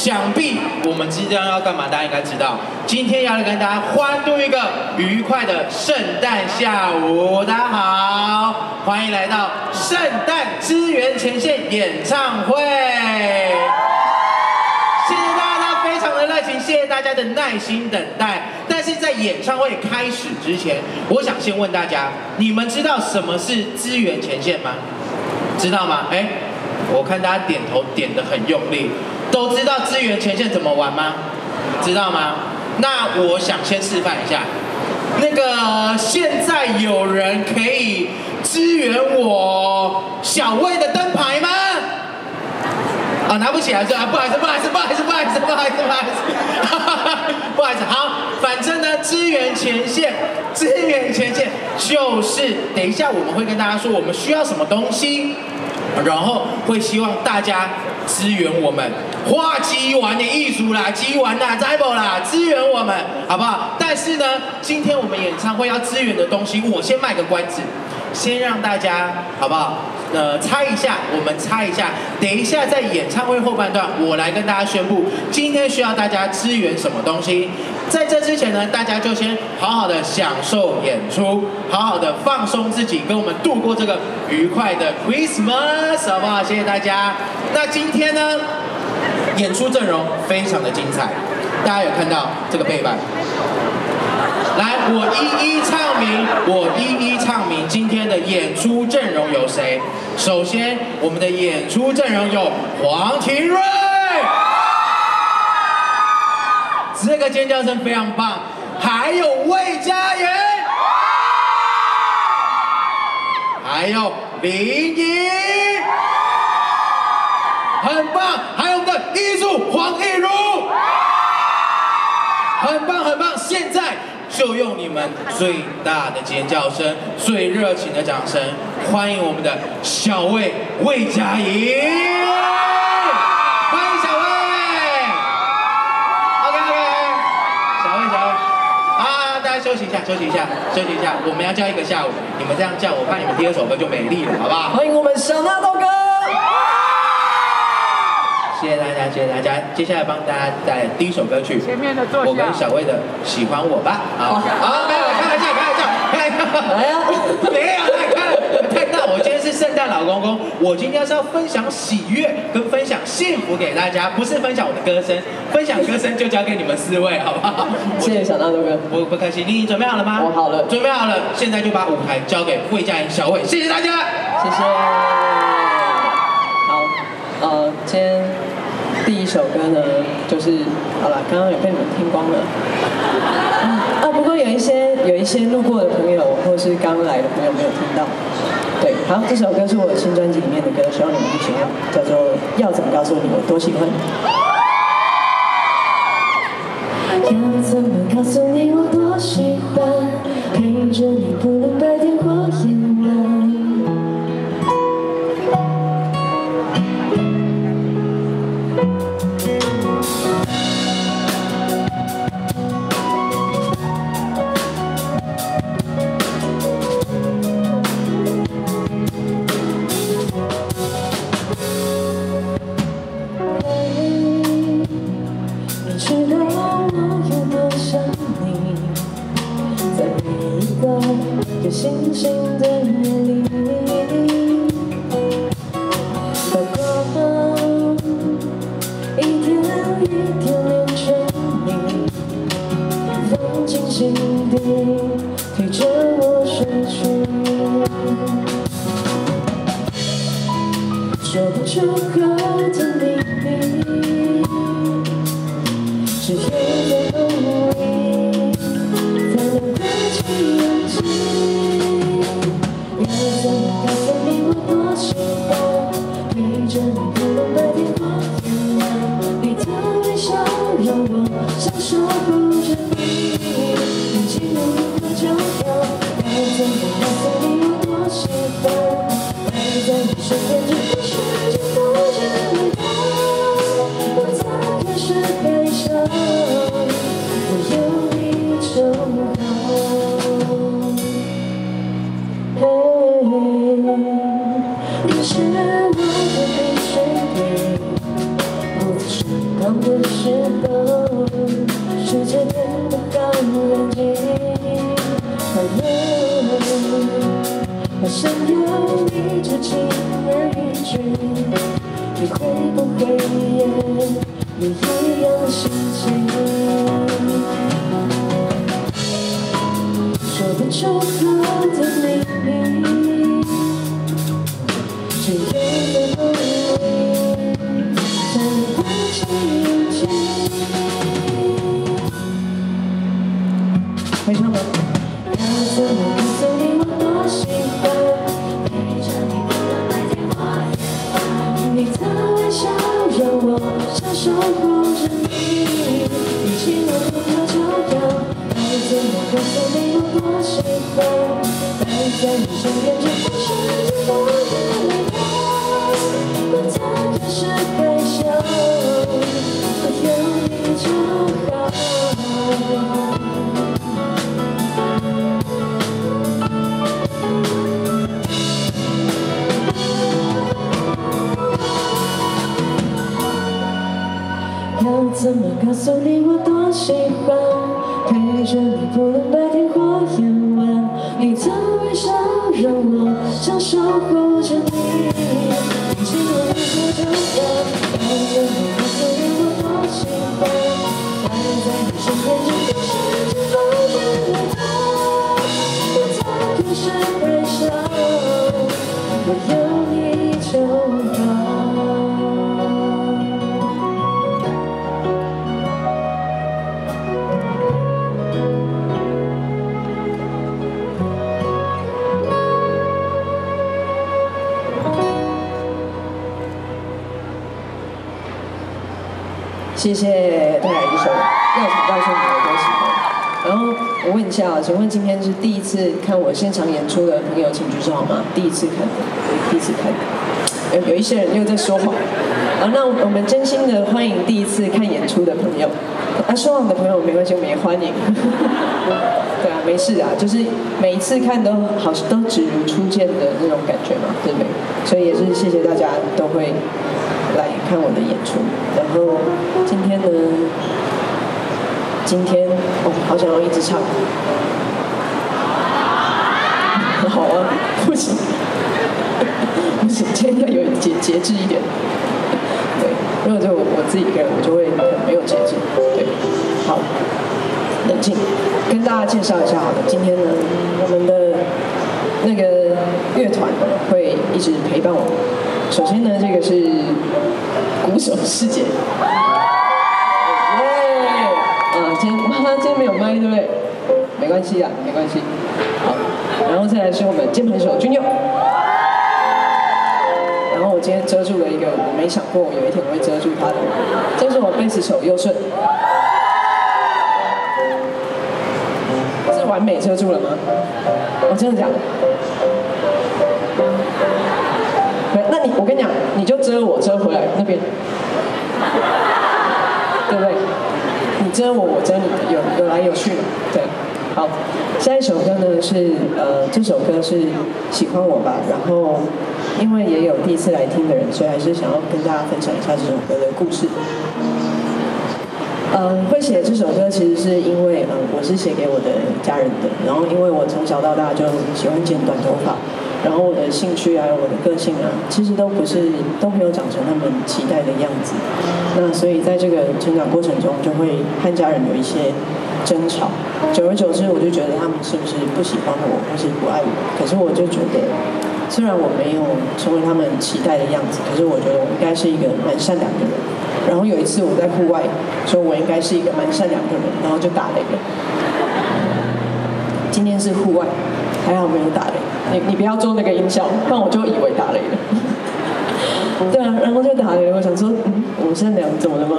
想必我们即将要干嘛？大家应该知道，今天要来跟大家欢度一个愉快的圣诞下午。大家好，欢迎来到圣诞支援前线演唱会。谢谢大家非常的热情，谢谢大家的耐心等待。但是在演唱会开始之前，我想先问大家，你们知道什么是支援前线吗？知道吗？哎，我看大家点头点得很用力。都知道支援前线怎么玩吗？知道吗？那我想先示范一下。那个现在有人可以支援我小魏的灯牌吗？啊，拿不起来是吧？不好意思，不好意思，不好意思，不好意思，不好意思，不好意思，不好意思。好，反正呢，支援前线，支援前线就是等一下我们会跟大家说我们需要什么东西，然后会希望大家。支援我们画鸡丸的艺术啦，鸡丸啦，摘不啦，支援我们好不好？但是呢，今天我们演唱会要支援的东西，我先卖个关子，先让大家好不好？呃，猜一下，我们猜一下，等一下在演唱会后半段，我来跟大家宣布，今天需要大家支援什么东西。在这之前呢，大家就先好好的享受演出，好好的放松自己，跟我们度过这个愉快的 Christmas，好不好？谢谢大家。那今天呢，演出阵容非常的精彩，大家有看到这个背板？来，我一一唱名，我一一唱名。今天的演出阵容有谁？首先，我们的演出阵容有黄庭瑞。这个尖叫声非常棒，还有魏佳媛，还有林怡，很棒，还有我们的艺术黄艺如，很棒很棒，现在就用你们最大的尖叫声、最热情的掌声，欢迎我们的小魏魏佳莹。休息一下，休息一下，休息一下。我们要叫一个下午，你们这样叫，我怕你们第二首歌就没力了，好不好？欢迎我们小纳豆哥。谢谢大家，谢谢大家。接下来帮大家带第一首歌曲前面的，我跟小魏的《喜欢我吧》。好，好，没有，开玩笑，开玩笑，开玩笑。没有，开，太大。我今天是圣诞老公公，我今天是要分享喜悦跟分享幸福给大家，不是分享我的歌声。分享歌声就交给你们四位，好不好？谢谢小大哥哥，不不客气。你准备好了吗？我好了，准备好了，现在就把舞台交给魏佳莹小魏，谢谢大家，谢谢。好，呃，今天第一首歌呢，就是好了，刚刚也被你们听光了。啊，不过有一些有一些路过的朋友，或是刚来的朋友没有听到。对，好，这首歌是我新专辑里面的歌，希望你们喜欢，叫做《要怎么告诉你我多喜欢》。要怎么告诉你 should give you 你会不会也一样心情？说不出口的秘密，只有在梦里才能喜欢待在你身边，现场演出的朋友，请举手好吗？第一次看，第一次看。有一些人又在说谎。好，那我们真心的欢迎第一次看演出的朋友。啊，说谎的朋友没关系，我们也欢迎。对啊，没事啊，就是每一次看都好，都只如初见的那种感觉嘛，对不对？所以也是谢谢大家都会来看我的演出。然后今天呢，今天哦，好想要一直唱。不行，不行，今天要有节节制一点。对，如果就我自己一个人，我就会很没有节制。对，好，冷静，跟大家介绍一下好了。今天呢，我们的那个乐团会一直陪伴我。首先呢，这个是鼓手师姐。耶！啊，今天哇，今天没有麦，对不对？没关系啊，没关系。然后再来是我们键盘手君佑。然后我今天遮住了一个我没想过有一天我会遮住他的，这是我贝斯手佑顺。是完美遮住了吗？我真的假的？那你我跟你讲，你就遮我遮回来那边，对不对？你遮我，我遮你，有有来有去？对。好，下一首歌呢是呃，这首歌是喜欢我吧，然后因为也有第一次来听的人，所以还是想要跟大家分享一下这首歌的故事。嗯，会写这首歌其实是因为嗯，我是写给我的家人的，然后因为我从小到大就喜欢剪短头发，然后我的兴趣还有我的个性啊，其实都不是都没有长成他们期待的样子。那所以在这个成长过程中，就会和家人有一些争吵，久而久之，我就觉得他们是不是不喜欢我，或是不爱我？可是我就觉得，虽然我没有成为他们期待的样子，可是我觉得我应该是一个蛮善良的人。然后有一次我在户外说，我应该是一个蛮善良的人，然后就打雷了。今天是户外，还好没有打雷。你你不要做那个音效，不然我就以为打雷了。对啊，然后就打雷了。我想说，嗯，我善良怎么了吗？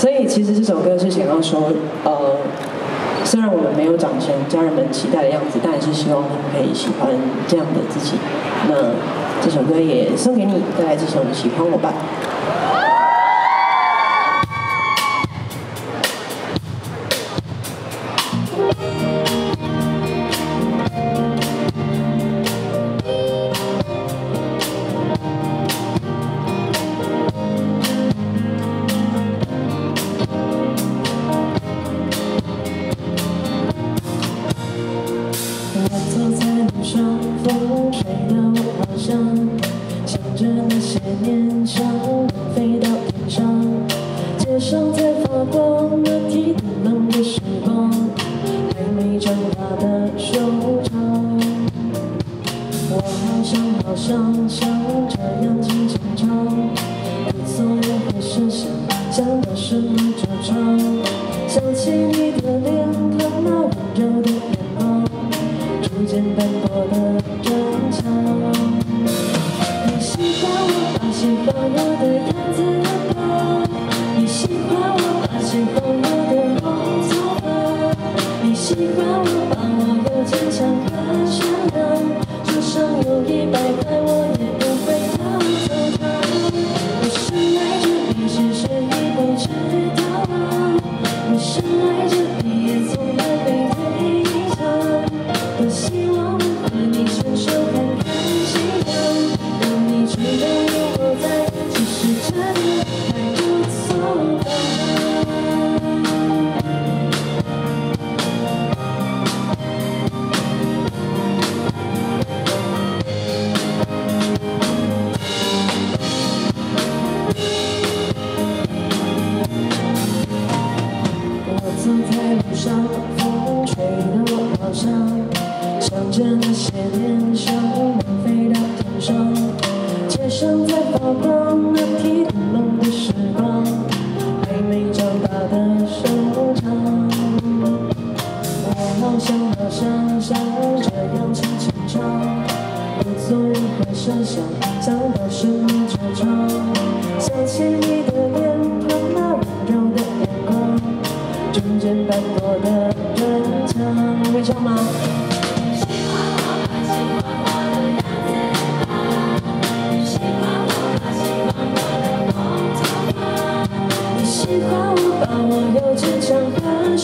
所以其实这首歌是想要说，呃，虽然我们没有长成家人们期待的样子，但是希望他们可以喜欢这样的自己。那这首歌也送给你，带来这首《喜欢我吧》。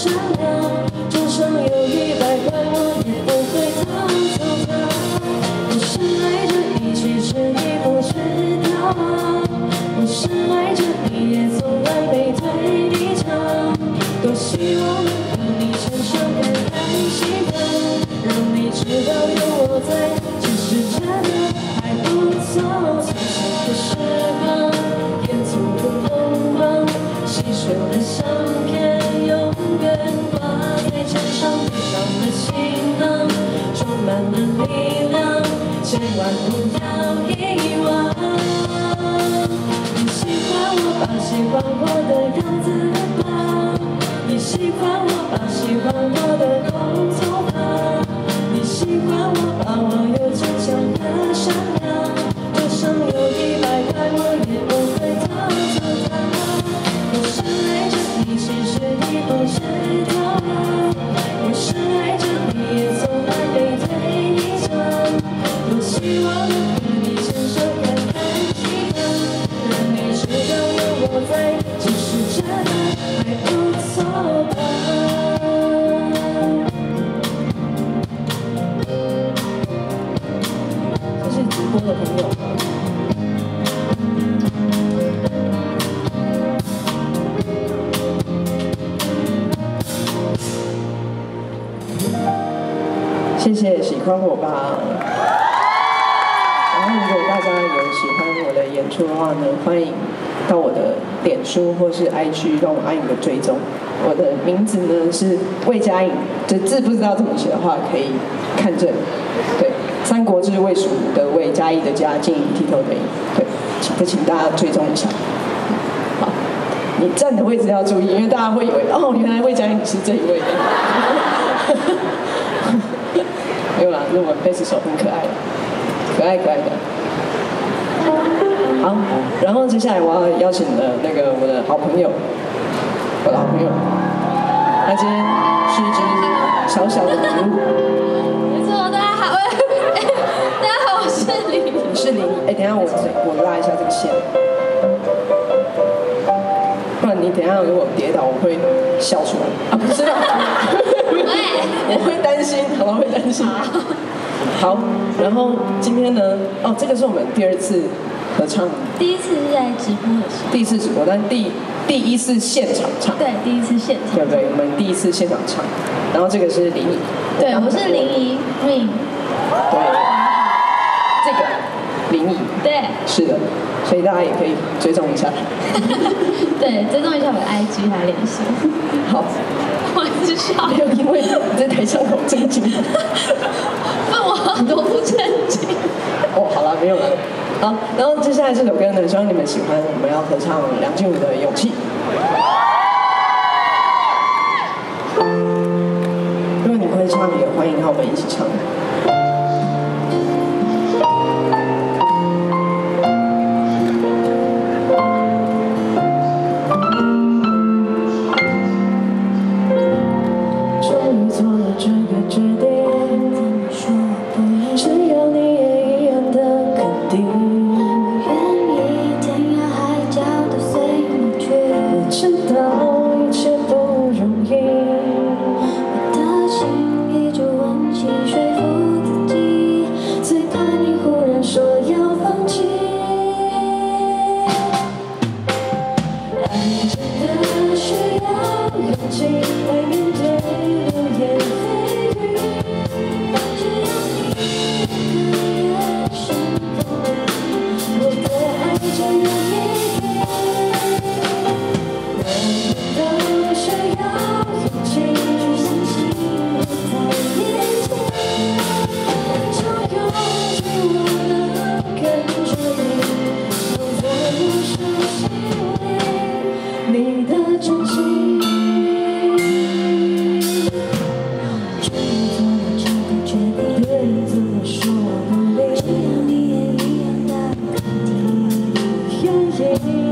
善良，桌上有一百块我也不会偷走它。我深爱着你，其实你不知道啊。我深爱着你，也从来没对你讲。多希望千万不要遗忘。你喜欢我把喜欢我的样子吗？你喜欢我把喜欢我的动作吧？你喜欢我把我又坚强和善良？就算有一百块我也不会逃走它。我深爱着你，其实你不知道。我深爱这是直播的朋友。谢谢喜欢我吧。然后，如果大家有喜欢我的演出的话呢，欢迎到我的脸书或是 IG 让我按一个追踪。我的名字呢是魏佳颖，这字不知道怎么写的话，可以看这里。对，《三国志》魏蜀的魏，嘉义的嘉，静怡剃头的颖。对，请请大家追踪一下。好，你站的位置要注意，因为大家会以为哦，原来魏佳颖是这一位。没有啦，那我们贝斯手很可爱，可爱可爱的。好，然后接下来我要邀请的那个我的好朋友，我的好朋友，他今天是一只小小的礼物，是零，哎，等一下我我拉一下这个线，不然你等一下如果跌倒，我会笑出来啊，不是啦，我会担心，好吧，会担心。好，然后今天呢，哦，这个是我们第二次合唱，第一次是在直播的时候，第一次直播，但第第一次现场唱，对，第一次现场。对不对？我们第一次现场唱，然后这个是林怡，对，我是林怡。对，对，是的，所以大家也可以追踪一下。对，追踪一下我的 IG 来联系。好，我知道。没有，因为你在台上好正经。问我很多不正经。哦，好了，没有了。好，然后接下来这首歌呢，希望你们喜欢。我们要合唱梁静茹的《勇气》。如果你会唱，也欢迎和我们一起唱。day.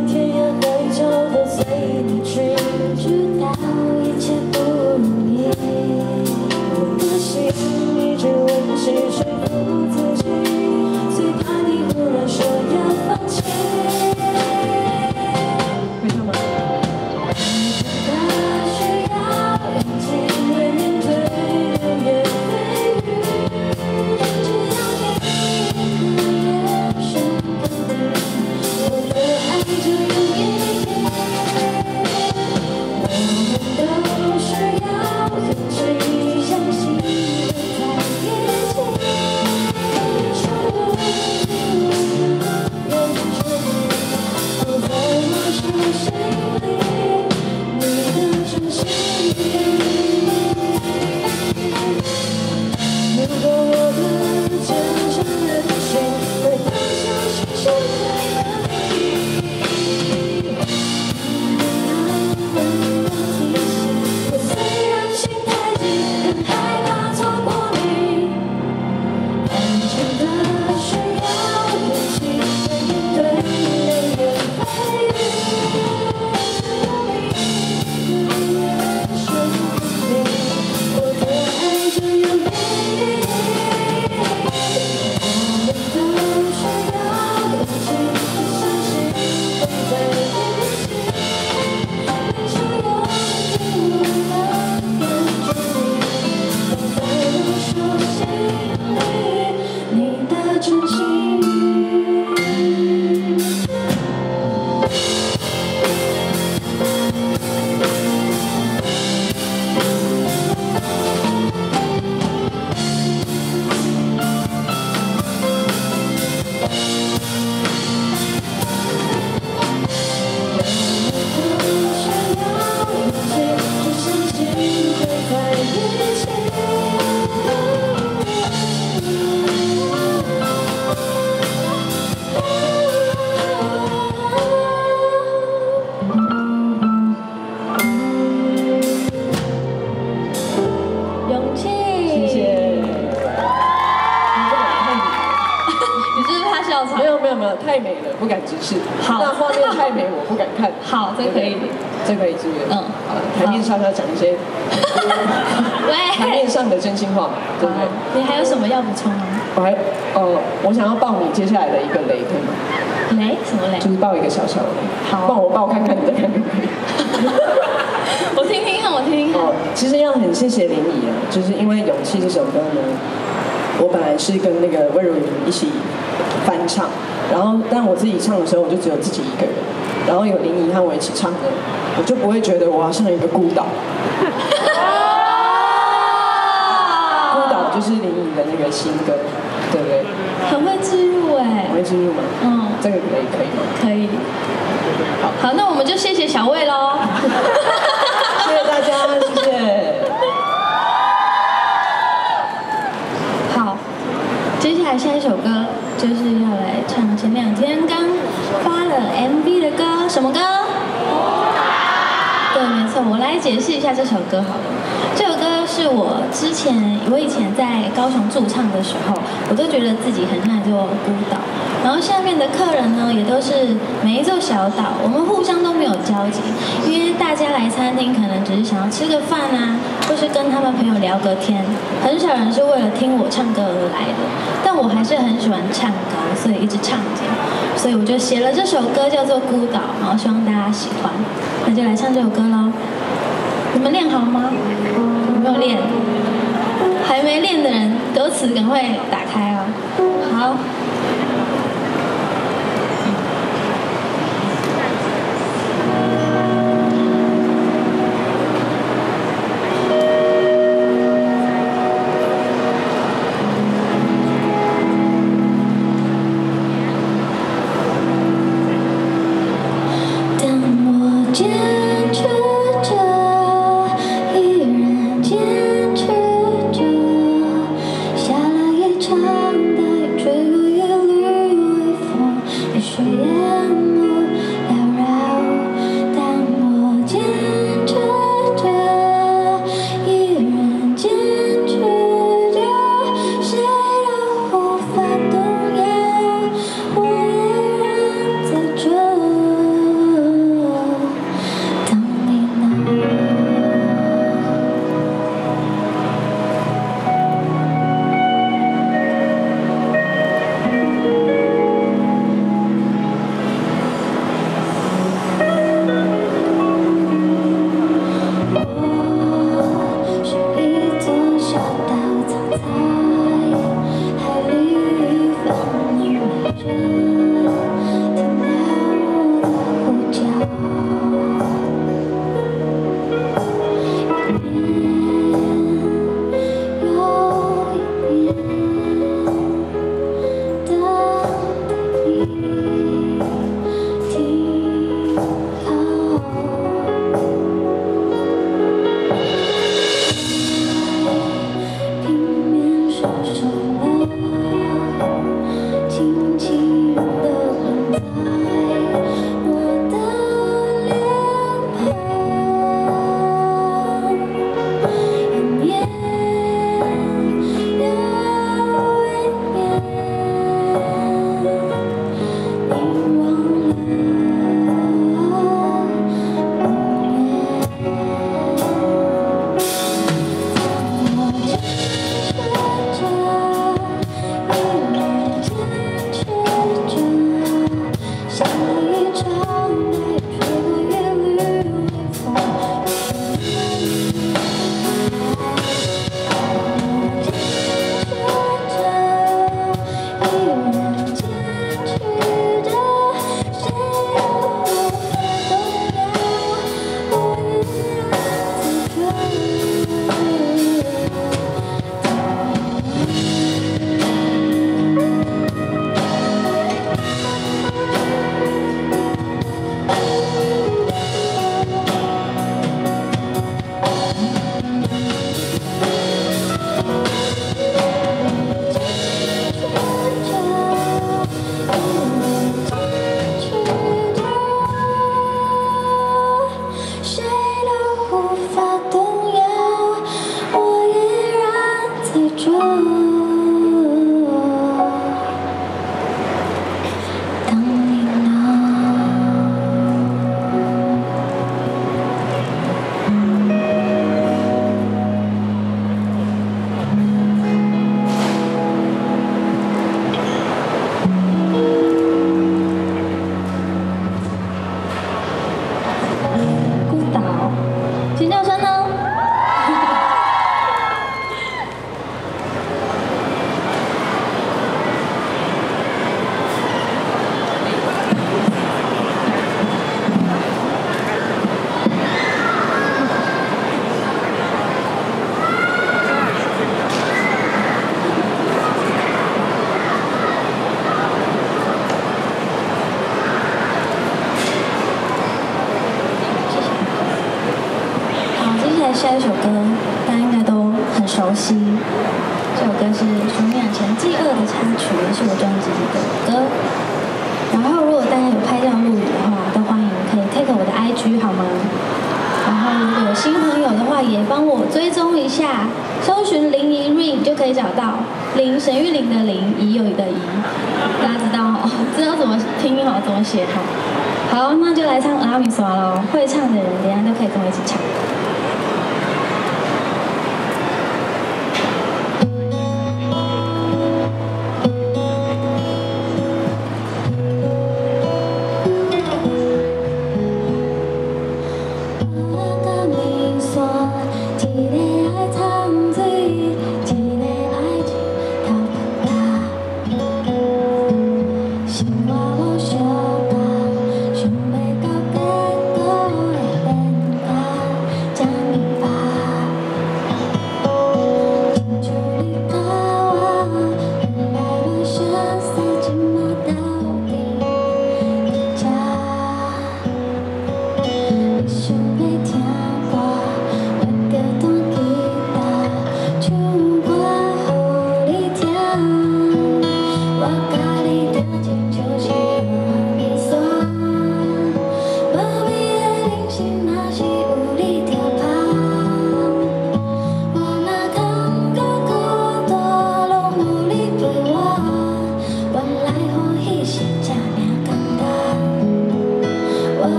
一个小小的。好。帮我帮我看看你的看 我听听看我听听。哦其实要很谢谢林怡啊就是因为勇气这首歌呢？我本来是跟那个温柔云一起翻唱然后但我自己唱的时候我就只有自己一个人然后有林怡和我一起唱的我就不会觉得我好像一个孤岛。孤岛就是林怡的那个新歌。对不对？很会进入哎。很会进入吗？嗯，这个可以可以可以。好，那我们就谢谢小魏喽。谢谢大家，谢谢。好，接下来下一首歌就是要来唱前两天刚发了 MV 的歌，什么歌？对，没错，我来解释一下这首歌好了。是我之前，我以前在高雄驻唱的时候，我都觉得自己很像一座孤岛。然后下面的客人呢，也都是每一座小岛，我们互相都没有交集，因为大家来餐厅可能只是想要吃个饭啊，或是跟他们朋友聊个天，很少人是为了听我唱歌而来的。但我还是很喜欢唱歌，所以一直唱着，所以我就写了这首歌叫做《孤岛》，然后希望大家喜欢。那就来唱这首歌喽。你们练好了吗？没有练？还没练的人，歌词赶快打开哦。好。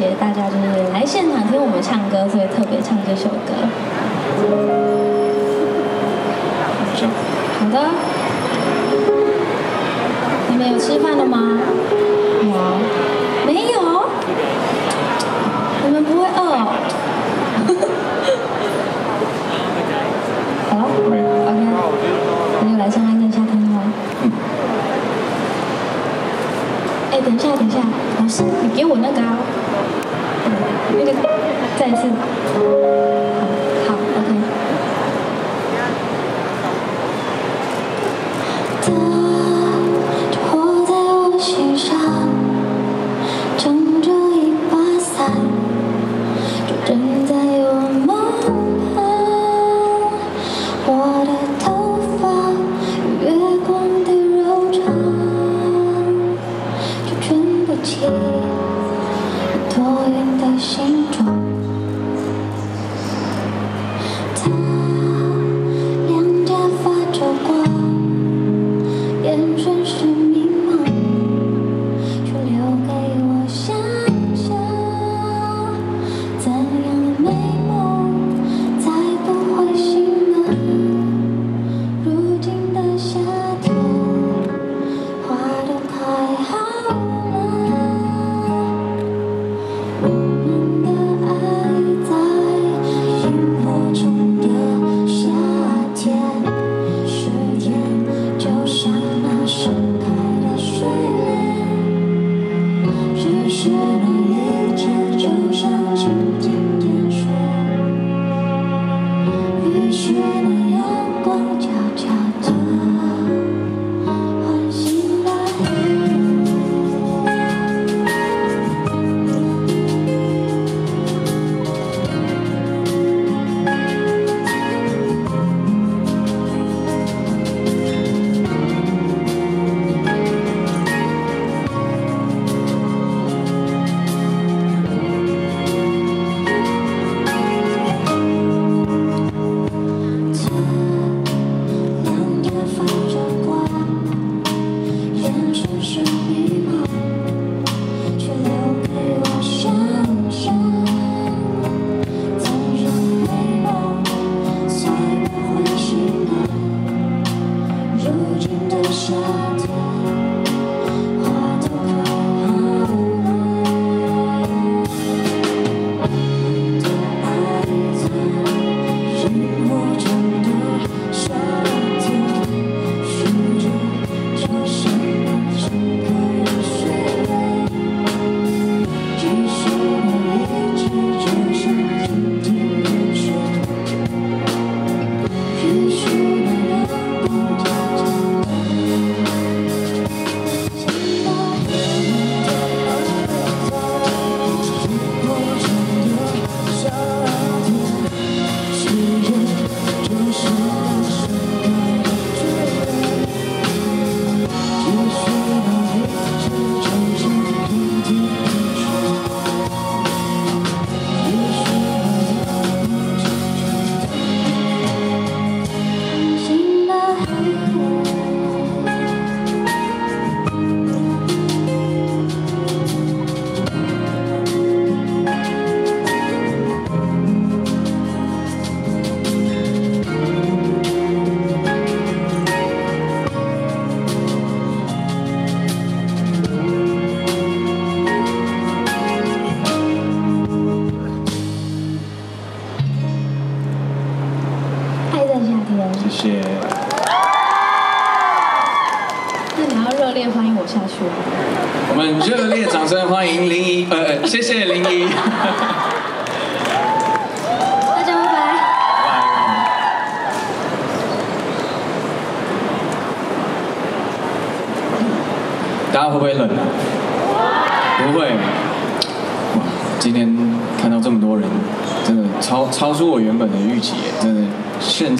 谢大家就是来现场听我们唱歌，所以特别唱这首歌。好的，你们有吃饭了吗？是你给我那个啊，那个再一次。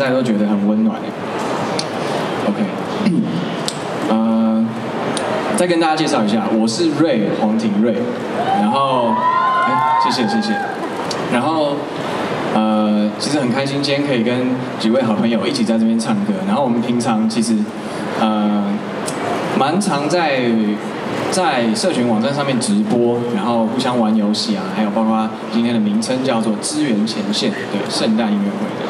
大家都觉得很温暖，OK，呃，再跟大家介绍一下，我是瑞黄廷瑞，然后，哎，谢谢谢谢，然后，呃，其实很开心今天可以跟几位好朋友一起在这边唱歌，然后我们平常其实，呃，蛮常在在社群网站上面直播，然后互相玩游戏啊，还有包括今天的名称叫做支援前线的圣诞音乐会的。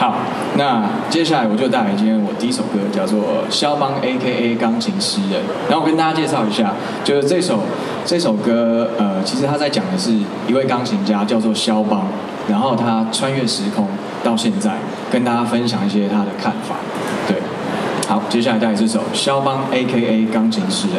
好，那接下来我就带来今天我第一首歌，叫做《肖邦 A.K.A 钢琴诗人》。然后我跟大家介绍一下，就是这首这首歌，呃，其实他在讲的是一位钢琴家叫做肖邦，然后他穿越时空到现在，跟大家分享一些他的看法。对，好，接下来带来这首《肖邦 A.K.A 钢琴诗人》。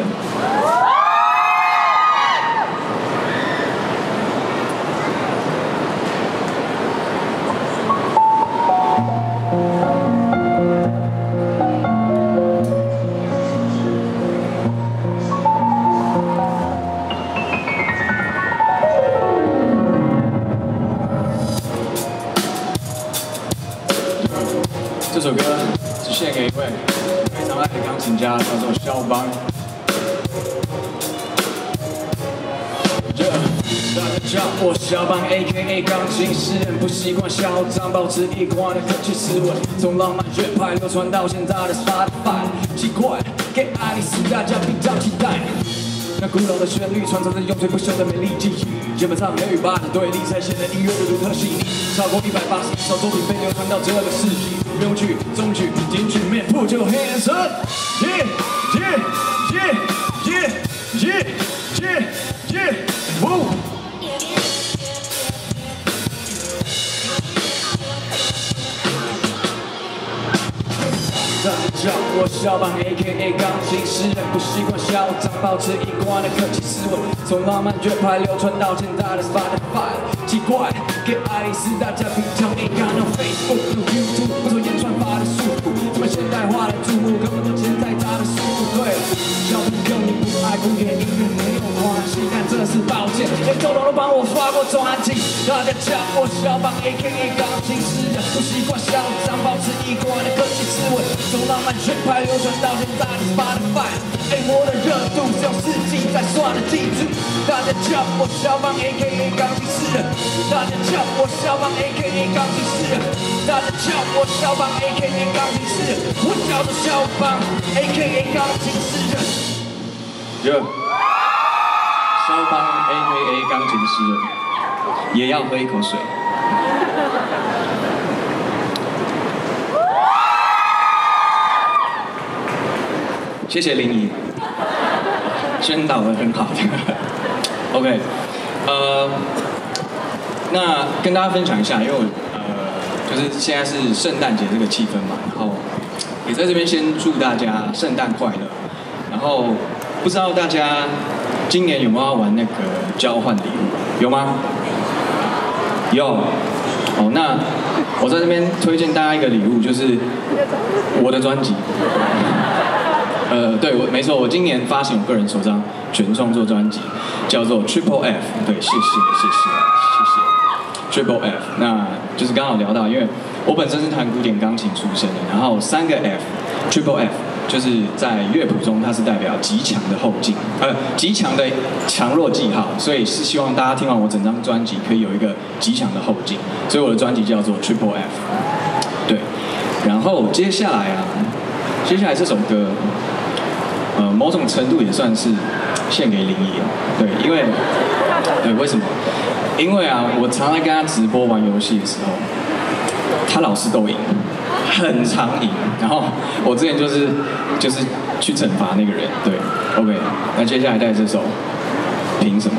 肖邦，A.K.A 钢琴诗人，不习惯嚣张，保持一贯的客气思维，从浪漫乐派流传到现在的 Spotify。奇怪，给爱丽丝大家比较期待。那古老的旋律传承着永垂不朽的美丽记忆，键盘上黑与白的对立，才显得音乐的独特细腻。超过一百八十首作品被流传到这个世纪，名曲、中曲、金曲面谱就 hands up。Yeah yeah yeah yeah yeah yeah yeah 让。我肖邦，A.K.A 钢琴诗人，不习惯嚣张，保持一贯的客气思维，从浪漫乐派流传到现在的 Spotify。奇怪，给爱丽丝大家比较敏感，No Facebook YouTube，不受演算法的束缚，这么现代化的注目，根本都你不爱古典音乐没有关系，但这是抱歉，连豆豆都帮我发过专辑。大家叫我肖邦，A.K.A 钢琴诗人，不习惯嚣张，保持一贯的客气思维，从浪漫乐派流传到现在的 Spotify。哎，我的热度是用世纪在算的，记住。大家叫我肖邦，A.K.A 钢琴诗人。大家叫我肖邦，A.K.A 钢琴诗人。大家叫我肖邦，A.K.A 钢琴诗人。我叫做肖邦，A.K.A 钢琴诗人。哟，肖邦 A.K.A 钢琴师，也要喝一口水。谢谢林怡，宣导的很好。OK，呃，那跟大家分享一下，因为我呃，就是现在是圣诞节这个气氛嘛，然后也在这边先祝大家圣诞快乐。然后不知道大家今年有没有要玩那个交换礼物？有吗？有。哦，那我在这边推荐大家一个礼物，就是我的专辑。呃，对我没错，我今年发行我个人首张全创作专辑，叫做 Triple F。对，谢谢谢谢谢谢 Triple F。那就是刚好聊到，因为我本身是弹古典钢琴出身的，然后三个 F，Triple F 就是在乐谱中它是代表极强的后劲，呃，极强的强弱记号，所以是希望大家听完我整张专辑可以有一个极强的后劲，所以我的专辑叫做 Triple F。对，然后接下来啊，接下来这首歌。呃，某种程度也算是献给林怡哦。对，因为对为什么？因为啊，我常常跟他直播玩游戏的时候，他老是都赢，很常赢。然后我之前就是就是去惩罚那个人。对，OK。那接下来带这首，凭什么？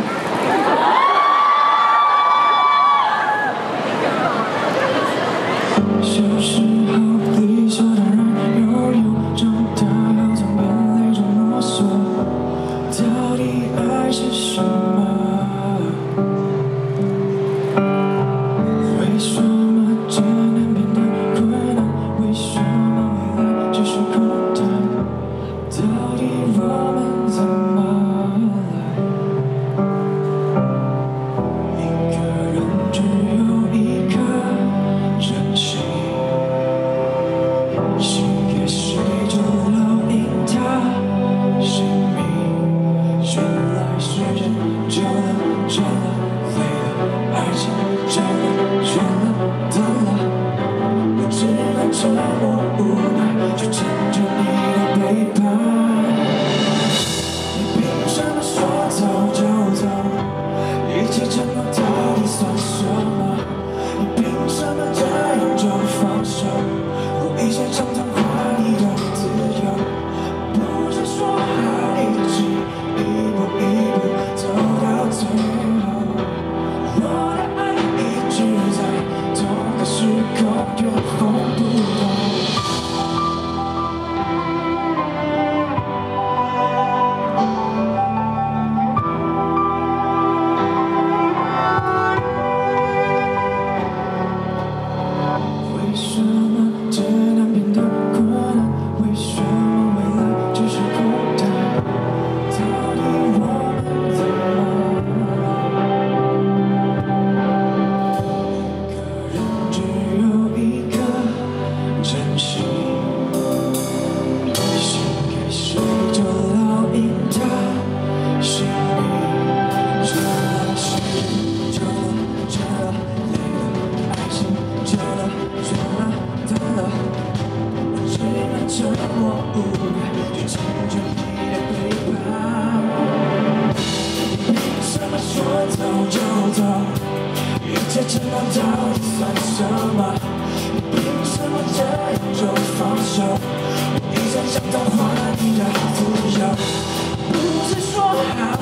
Oh,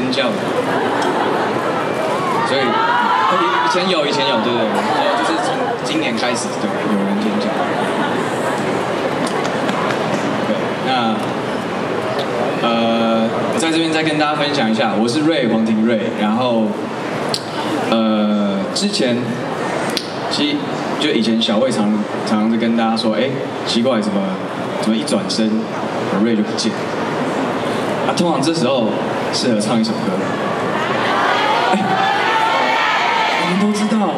尖叫的，所以以前有，以前有，对不对？我是说就是今今年开始，对，有人尖叫。对，那呃，在这边再跟大家分享一下，我是瑞黄庭瑞，然后呃，之前其实就以前小魏常常常在跟大家说，哎，奇怪，怎么怎么一转身，我瑞就不见了。啊，通常这时候适合唱一首歌，哎，我们都知道，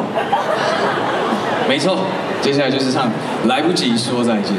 没错，接下来就是唱《来不及说再见》。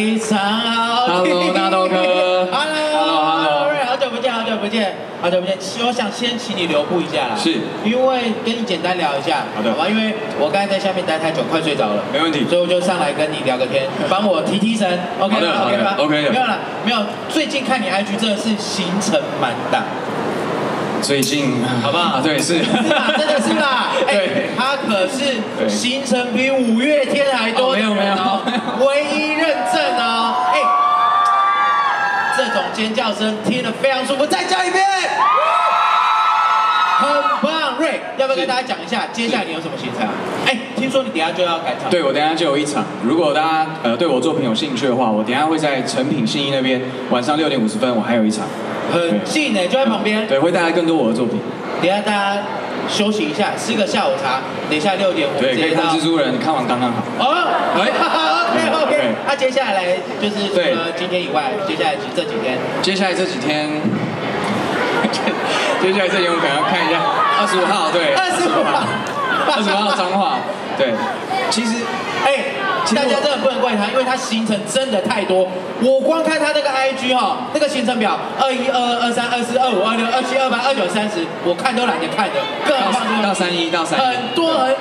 非常好听。Hello，大头哥 Hello，Hello，Hello，Hello 好久不见，好久不见，好久不见。我想先请你留步一下啦，是因为跟你简单聊一下，好的好吧？因为我刚才在下面待太久，快睡着了，没问题所以我就上来跟你聊个天，帮我提提神，OK 吗好的好的？OK 吗 OK 的没有了，没有。最近看你 IG 真的是行程满档，最近 好不好啊，对，是，是吧？真的是吧？哎对，他可是行程比五月天还多的人哦没有哦没，唯一认证哦。哎，这种尖叫声听得非常舒服，再叫一遍，要不要跟大家讲一下，接下来你有什么行程啊？哎，听说你等下就要赶场，对我等下就有一场，如果大家呃对我作品有兴趣的话，我等下会在成品信义那边晚上六点五十分，我还有一场，很近哎，就在旁边。对，会带来更多我的作品，等下大家休息一下，吃个下午茶，等一下六点我们对，可以。看蜘蛛人，看完刚刚好。哦，哎，OK OK，OK 那接下来就是除了今天以外，接下来这几天，接下来这几天，接下来这节目我可能要看一下，二十五号，对，二十五号，二十五号脏话，对，其实哎，大家真的不能怪他，因为他行程真的太多。我光看他那个 IG 哈、那个行程表，二一、二二、二三、二四、二五、二六、二七、二八、二九、三十，我看都懒得看的，更何况这个到三一到三很多很。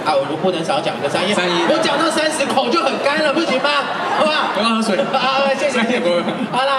啊，我不能少讲一个三一，三一我讲到三十口就很干了，不行吗？好不好？我要喝水好，谢谢，谢谢好啦。